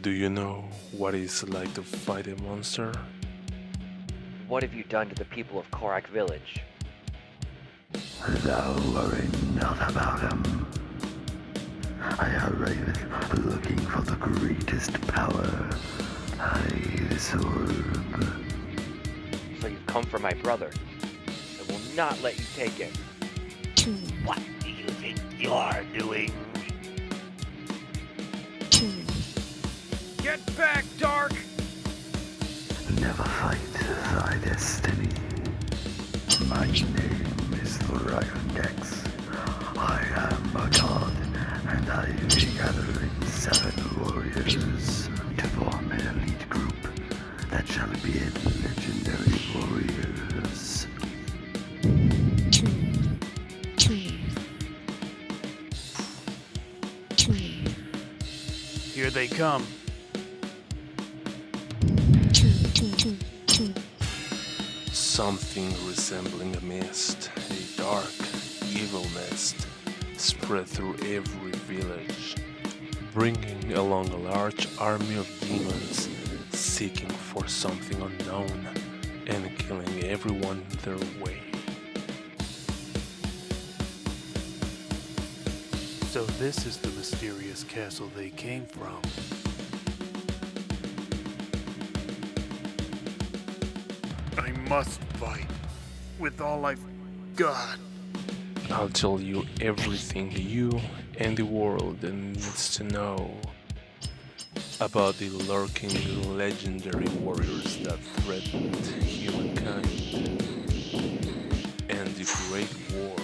Do you know what it's like to fight a monster? What have you done to the people of Korak Village? Thou worry not about him. I arrived looking for the greatest power. I, this orb. So you've come for my brother. I will not let you take it. What do you think you're doing? Get back, Dark! Never fight thy destiny. My name is Dex. I am a god, and I be gathering seven warriors to form an elite group that shall be legendary warriors. Here they come. Something resembling a mist, a dark, evil mist, spread through every village, bringing along a large army of demons seeking for something unknown and killing everyone in their way. So this is the mysterious castle they came from. Must fight with all I've got. I'll tell you everything you and the world needs to know about the lurking legendary warriors that threatened humankind and the great war